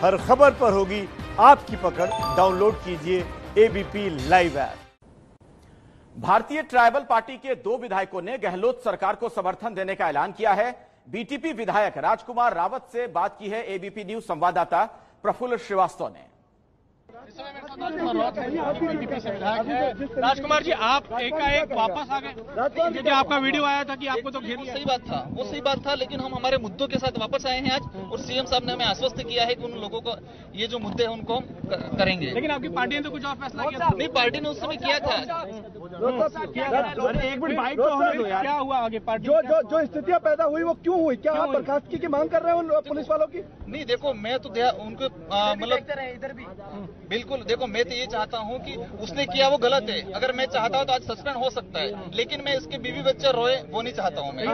हर खबर पर होगी आपकी पकड़। डाउनलोड कीजिए ABP live app Bharatiya Tribal Party के दो विधायकों ने गहलोत सरकार को समर्थन देने का ऐलान किया है। बीटीपी विधायक राजकुमार रावत से बात की है एबीपी न्यूज़ संवाददाता प्रफुल्ल श्रीवास्तव ने बीजेपी से विधायक है राजकुमार जी आप एकाएक वापस आ गए। जो आपका वीडियो आया था कि आपको तो घेर सही बात था वो सही बात था लेकिन हम हमारे मुद्दों के साथ वापस आए हैं आज और सीएम साहब ने हमें आश्वस्त किया है कि उन लोगों को ये जो मुद्दे हैं उनको हम करेंगे। लेकिन आपकी पार्टी ने तो कुछ और फैसला किया नहीं पार्टी ने उस समय किया था। एक मिनट बाइक तो होने दो यार। क्या हुआ आगे पार्टी जो जो जो स्थितियाँ पैदा हुई वो क्यों हुई? क्या आप बर्खास्तगी की मांग कर रहे हैं उन पुलिस वालों की? नहीं देखो मैं तो उनको मतलब बिल्कुल देखो मैं तो ये चाहता हूँ कि उसने किया वो गलत है। अगर मैं चाहता हूँ तो आज सस्पेंड हो सकता है लेकिन मैं इसके बीवी बच्चे रोए वो नहीं चाहता हूँ मैं।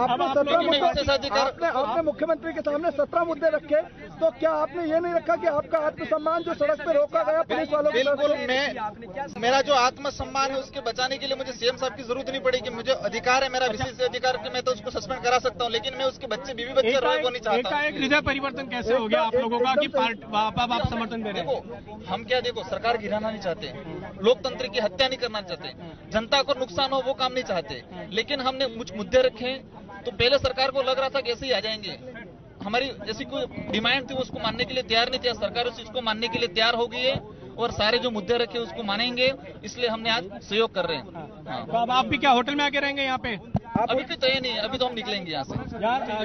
विशेषाधिकार आपने मुख्यमंत्री के सामने सत्रह मुद्दे रखे। तो क्या आपने ये नहीं रखा कि आपका आत्मसम्मान जो सड़क पे रोका गया पुलिस वालों की बिल्कुल मैं मेरा जो आत्मसम्मान है उसके बचाने के लिए मुझे सीएम साहब की ज़रूरत नहीं पड़ेगी मुझे अधिकार है मेरा विशेष अधिकार कि मैं तो उसको सस्पेंड करा सकता हूँ लेकिन मैं उसके बच्चे बीवी बच्चे रोए वो नहीं चाहता। एकाएक हृदय परिवर्तन कैसे हो गया आप लोगों का कि आप समर्थन दे रहे देखो हम क्या देखो सरकार गिराना नहीं चाहते लोकतंत्र की हत्या नहीं करना चाहते जनता को नुकसान हो वो काम नहीं चाहते लेकिन हमने कुछ मुद्दे रखे तो पहले सरकार को लग रहा था कैसे ही आ जाएँगे। हमारी जैसी कोई डिमांड थी उसको मानने के लिए तैयार नहीं थी। सरकार उस चीज़ को मानने के लिए तैयार हो गई है और सारे जो मुद्दे रखे उसको मानेंगे, इसलिए हमने आज सहयोग कर रहे हैं। हाँ। तो अब आप भी क्या होटल में आके रहेंगे यहाँ पे? अभी कोई तय नहीं है अभी तो हम निकलेंगे यहाँ से।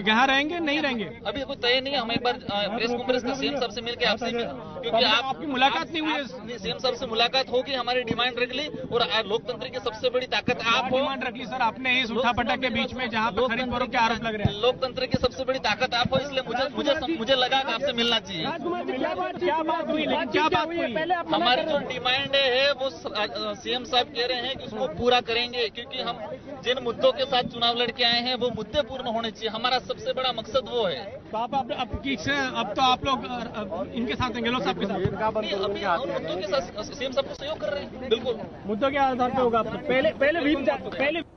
यहाँ रहेंगे नहीं रहेंगे? अभी कोई तय नहीं है हम एक बार प्रेस कॉन्फ्रेंस का सीएम साहब से मिलकर आपसे क्योंकि आप आपकी मुलाकात नहीं हुई है। सीएम साहब से मुलाकात होगी हमारी डिमांड रख ली और लोकतंत्र की सबसे बड़ी ताकत आप हो। डिमांड रख ली सर आपने इस उठापटक के बीच में जहाँ पर खरीद के आरोप लग रहे हैं। लोकतंत्र की सबसे बड़ी ताकत आप हो इसलिए मुझे मुझे मुझे लगा कि आपसे मिलना चाहिए। क्या बात हुई? लेकिन क्या बात हुई? हमारी जो डिमांड है वो सीएम साहब कह रहे हैं कि उसको पूरा करेंगे क्योंकि हम जिन मुद्दों के साथ चुनाव लड़के आए हैं वो मुद्दे पूर्ण होने चाहिए। हमारा सबसे बड़ा मकसद वो है। तो आप अब अब किस अब तो आप लोग इनके साथ हैं गहलोत साहब के साथ। मुद्दों के साथ सीएम साहब को सहयोग कर रहे हैं। बिल्कुल। मुद्दों के आधार पर होगा। आपको पहले पहले पहले